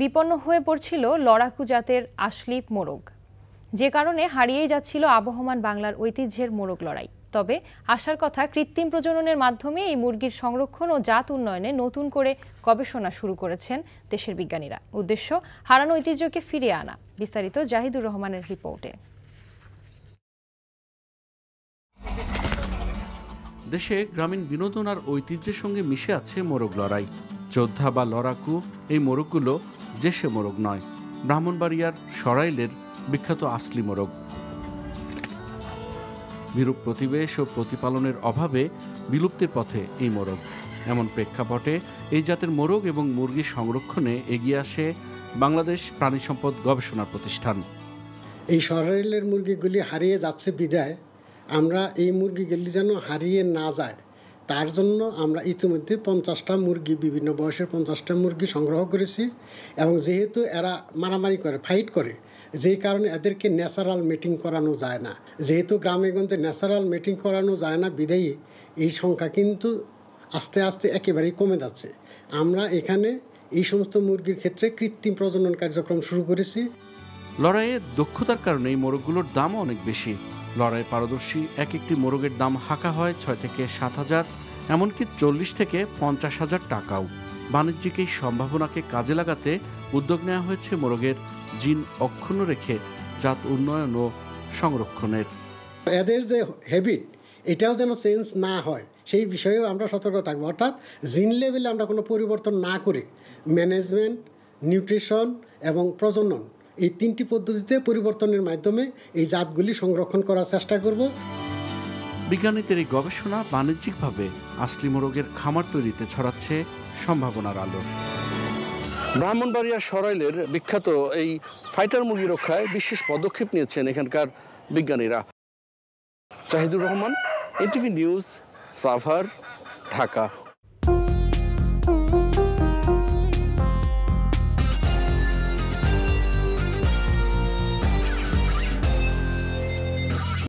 বিপন্ন হয়ে পড়ছিল লড়াকু জাতের আশলিপ মোরগ। যে কারণে হারিয়েই যাচ্ছিল আবহমান বাংলার ঐতিহ্যের মোরগ লড়াই। তবে আসার কথা কৃত্রিম প্রজননের মাধ্যমে এই মুরগির সংরক্ষণ ও জাত উন্নয়নে নতুন করে গবেষণা শুরু করেছেন দেশের বিজ্ঞানীরা। উদ্দেশ্য, হারানো ঐতিহ্যকে ফিরিয়ে আনা। বিস্তারিত জাহিদুর রহমানের রিপোর্টে। দেশে গ্রামীণ বিনোদন আর ঐতিহ্যের সঙ্গে মিশে আছে মোরগ লড়াই। যোদ্ধা বা লড়াকু এই মোরগগুলো জেসে মোরগ নয়। ব্রাহ্মণবাড়িয়ার সরাইলের বিখ্যাত আসলি মোরগ। বিরূপ প্রতিবেশ ও প্রতিপালনের অভাবে বিলুপ্তির পথে এই মোরগ। এমন প্রেক্ষাপটে এই জাতের মোরগ এবং মুরগি সংরক্ষণে এগিয়ে আসে বাংলাদেশ প্রাণী সম্পদ গবেষণা প্রতিষ্ঠান। এই সরাইলের মুরগিগুলি হারিয়ে যাচ্ছে বিদায়। আমরা এই মুরগিগুলি যেন হারিয়ে না যায়। তার জন্য আমরা ইতিমধ্যে পঞ্চাশটা মুরগি, বিভিন্ন বয়সের পঞ্চাশটা মুরগি সংগ্রহ করেছি এবং যেহেতু এরা মারামারি করে ফাইট করে, যেই কারণে এদেরকে ন্যাচারাল মিটিং করানো যায় না। যেহেতু গ্রামে গঞ্জে ন্যাচারাল মিটিং করানো যায় না, বিদায়ী, এই সংখ্যা কিন্তু আস্তে আস্তে একেবারেই কমে যাচ্ছে। আমরা এখানে এই সমস্ত মুরগির ক্ষেত্রে কৃত্রিম প্রজনন কার্যক্রম শুরু করেছি। লড়াইয়ে দক্ষতার কারণে এই মোরগগুলোর দামও অনেক বেশি। লড়াই পারদর্শী, এক একটি মোরগের দাম হাঁকা হয় ছয় থেকে সাত হাজার, এমনকি চল্লিশ থেকে পঞ্চাশ হাজার টাকাও। বাণিজ্যিক এই সম্ভাবনাকে কাজে লাগাতে উদ্যোগ নেওয়া হয়েছে মোরগের জিন অক্ষুণ্ণ রেখে জাত উন্নয়ন ও সংরক্ষণের। এদের যে হ্যাবিট এটাও যেন চেঞ্জ না হয়, সেই বিষয়েও আমরা সতর্ক থাকব। অর্থাৎ জিন লেভেলে আমরা কোনো পরিবর্তন না করে ম্যানেজমেন্ট নিউট্রিশন এবং প্রজনন এই তিনটি পদ্ধতিতে পরিবর্তনের মাধ্যমে এই জাতগুলি সংরক্ষণ করার চেষ্টা করব। বিজ্ঞানীদের এই গবেষণা বাণিজ্যিকভাবে আসলি মোরগের খামার তৈরিতে ছড়াচ্ছে সম্ভাবনার আলো। ব্রাহ্মণবাড়িয়ার সরাইলের বিখ্যাত এই ফাইটার মুরগি রক্ষায় বিশেষ পদক্ষেপ নিয়েছেন এখানকার বিজ্ঞানীরা। Jahidur Rahman NTV news Savar Dhaka.